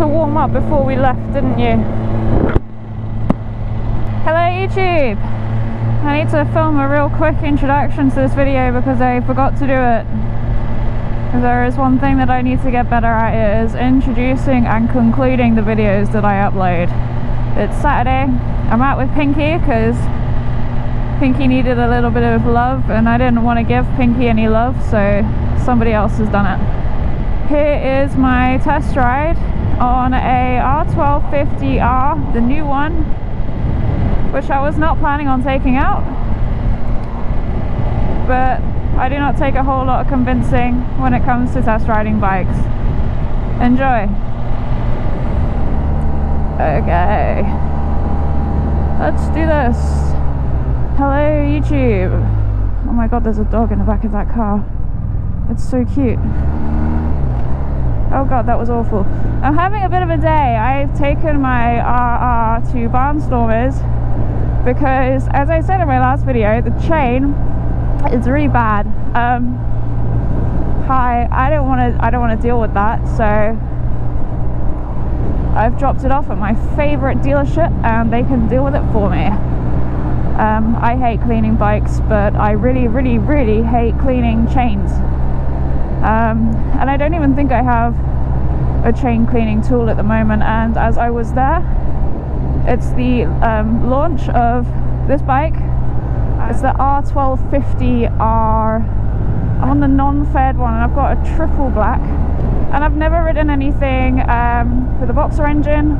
to warm up before we left, didn't you? Hello YouTube! I need to film a real quick introduction to this video because I forgot to do it. There is one thing that I need to get better at is introducing and concluding the videos that I upload. It's Saturday, I'm out with Pinky because Pinky needed a little bit of love and I didn't want to give Pinky any love so somebody else has done it. Here is my test ride on a R1250R, the new one, which I was not planning on taking out. But I do not take a whole lot of convincing when it comes to test riding bikes. Enjoy. Okay. Let's do this. Hello YouTube. Oh my god, there's a dog in the back of that car. It's so cute. Oh god, that was awful. I'm having a bit of a day. I've taken my RR to Bahnstormers because, as I said in my last video, the chain is really bad. Um, hi, I don't want to. I don't want to deal with that, so I've dropped it off at my favourite dealership, and they can deal with it for me. Um, I hate cleaning bikes, but I really, really, really hate cleaning chains. Um, and I don't even think I have a chain cleaning tool at the moment. And as I was there, it's the um, launch of this bike. It's the R1250R. I'm on the non-fed one, and I've got a triple black. And I've never ridden anything um, with a boxer engine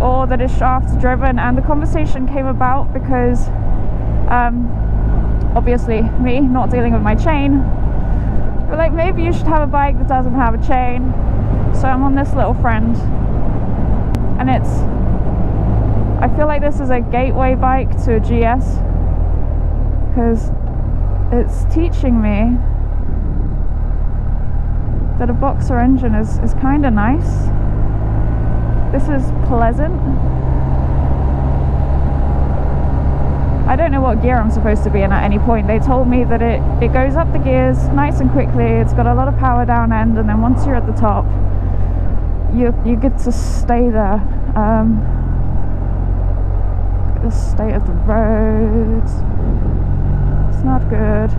or that is shaft driven and the conversation came about because um, obviously me not dealing with my chain but like maybe you should have a bike that doesn't have a chain. So I'm on this little friend. And it's I feel like this is a gateway bike to a GS because it's teaching me that a boxer engine is, is kind of nice. This is pleasant. I don't know what gear I'm supposed to be in at any point. They told me that it, it goes up the gears nice and quickly. It's got a lot of power down end and then once you're at the top, you, you get to stay there. Um, the state of the roads. It's not good.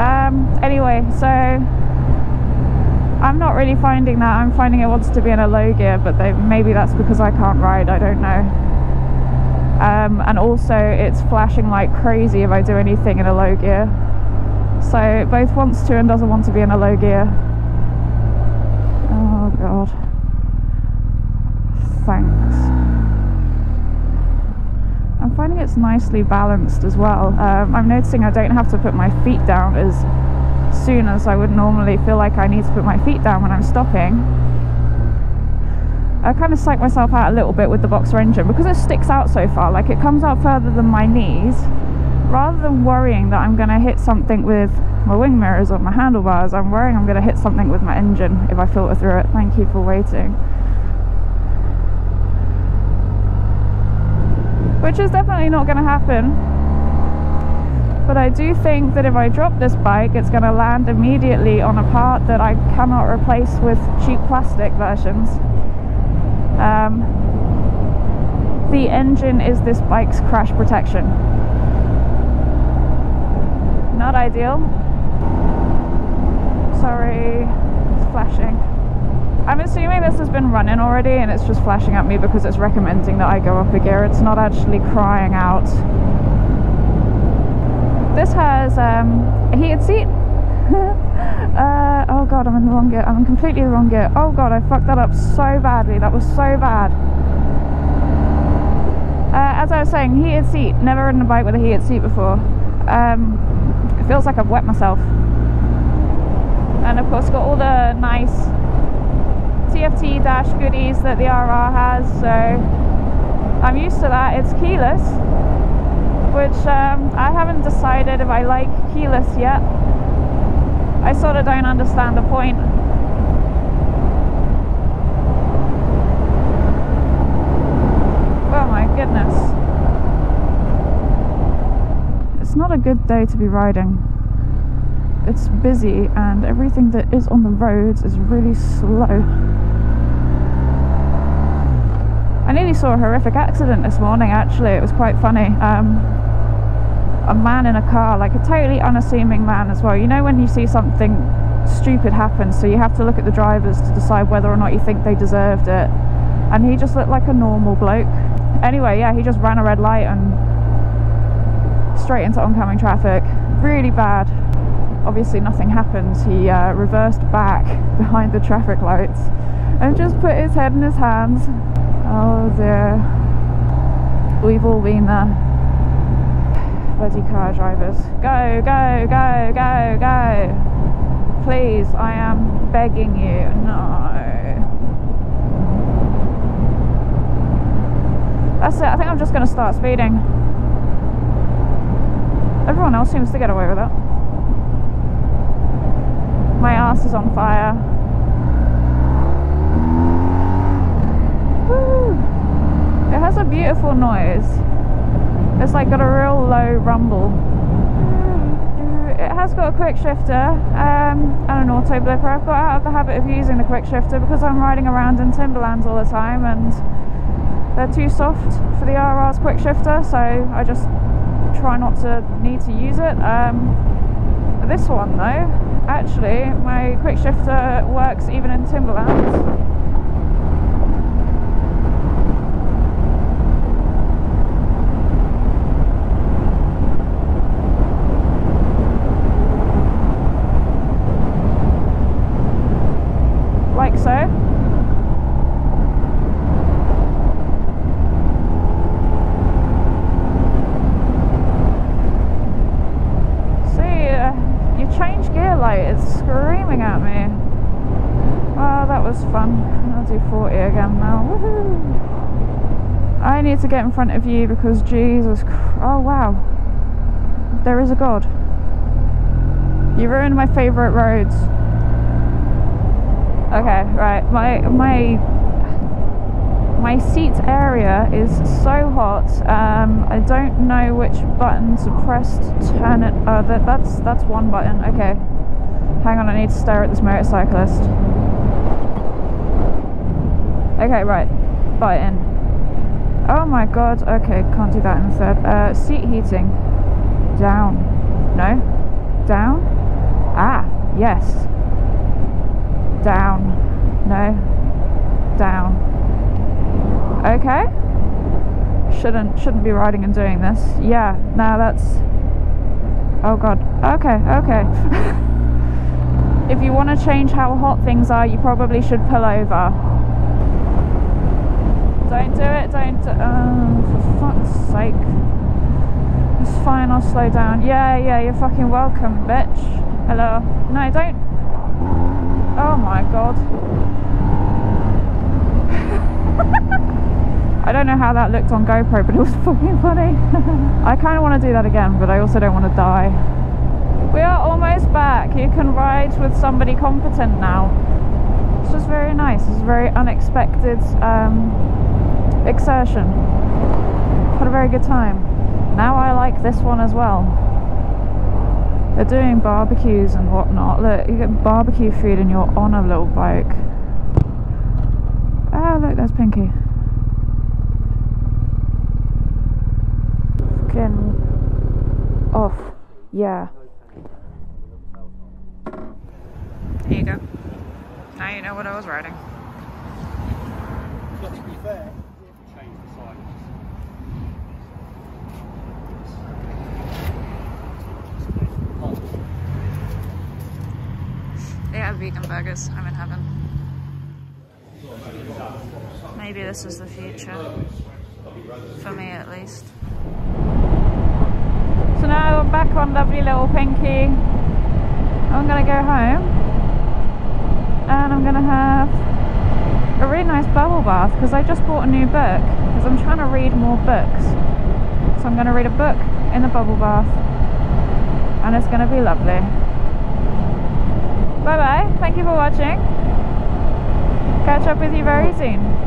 Um, anyway, so I'm not really finding that. I'm finding it wants to be in a low gear, but they, maybe that's because I can't ride. I don't know. Um, and also, it's flashing like crazy if I do anything in a low gear. So it both wants to and doesn't want to be in a low gear. Oh god. Thanks. I'm finding it's nicely balanced as well. Um, I'm noticing I don't have to put my feet down as soon as I would normally feel like I need to put my feet down when I'm stopping. I kind of psych myself out a little bit with the Boxer engine because it sticks out so far, like it comes out further than my knees. Rather than worrying that I'm going to hit something with my wing mirrors or my handlebars, I'm worrying I'm going to hit something with my engine if I filter through it. Thank you for waiting. Which is definitely not going to happen but I do think that if I drop this bike it's going to land immediately on a part that I cannot replace with cheap plastic versions. Um, the engine is this bike's crash protection. Not ideal. Sorry, it's flashing. I'm assuming this has been running already and it's just flashing at me because it's recommending that I go up a gear. It's not actually crying out this has um, a heated seat. Uh, oh god, I'm in the wrong gear. I'm in completely the wrong gear. Oh god, I fucked that up so badly. That was so bad. Uh, as I was saying, heated seat. Never ridden a bike with a heated seat before. Um, it feels like I've wet myself. And of course, got all the nice TFT dash goodies that the RR has. So I'm used to that. It's keyless which um, I haven't decided if I like keyless yet. I sort of don't understand the point. Oh my goodness. It's not a good day to be riding. It's busy and everything that is on the roads is really slow. I nearly saw a horrific accident this morning actually, it was quite funny. Um, a man in a car, like a totally unassuming man as well. You know when you see something stupid happen, so you have to look at the drivers to decide whether or not you think they deserved it. And he just looked like a normal bloke. Anyway, yeah, he just ran a red light and straight into oncoming traffic. Really bad. Obviously nothing happened. He uh, reversed back behind the traffic lights and just put his head in his hands. Oh dear. We've all been there bloody car drivers. Go, go, go, go, go. Please, I am begging you. No. That's it. I think I'm just going to start speeding. Everyone else seems to get away with it. My ass is on fire. Woo. It has a beautiful noise. It's like got a real low rumble. It has got a quick shifter um, and an auto blipper. I've got out of the habit of using the quick shifter because I'm riding around in Timberlands all the time and they're too soft for the RR's quick shifter so I just try not to need to use it. Um, this one though, actually my quick shifter works even in Timberlands do 40 again now. I need to get in front of you because Jesus Oh wow. There is a God. You ruined my favourite roads. Okay, right. My my my seat area is so hot. Um, I don't know which button to press to turn it. Oh, that, that's that's one button. Okay. Hang on, I need to stare at this motorcyclist. Okay, right. Button. Oh my god. Okay, can't do that instead. Uh, seat heating. Down. No? Down? Ah, yes. Down. No. Down. Okay. Shouldn't shouldn't be riding and doing this. Yeah, now that's Oh god. Okay, okay. if you want to change how hot things are, you probably should pull over. Don't do it, don't. Oh, for fuck's sake. It's fine, I'll slow down. Yeah, yeah, you're fucking welcome, bitch. Hello. No, don't. Oh my god. I don't know how that looked on GoPro, but it was fucking funny. I kind of want to do that again, but I also don't want to die. We are almost back. You can ride with somebody competent now. It's just very nice. It's very unexpected. Um, exertion. Had a very good time. Now I like this one as well. They're doing barbecues and whatnot. Look, you get barbecue food and you're on a little bike. Ah, look, there's Pinky. Fucking off. Yeah. Here you go. Now you know what I was riding. But to be fair, They have vegan burgers. I'm in heaven. Maybe this is the future. For me at least. So now I'm back on lovely little Pinky. I'm gonna go home and I'm gonna have a really nice bubble bath because I just bought a new book because I'm trying to read more books. So I'm to read a book in the bubble bath and it's to be lovely. Bye bye. Thank you for watching. Catch up with you very soon.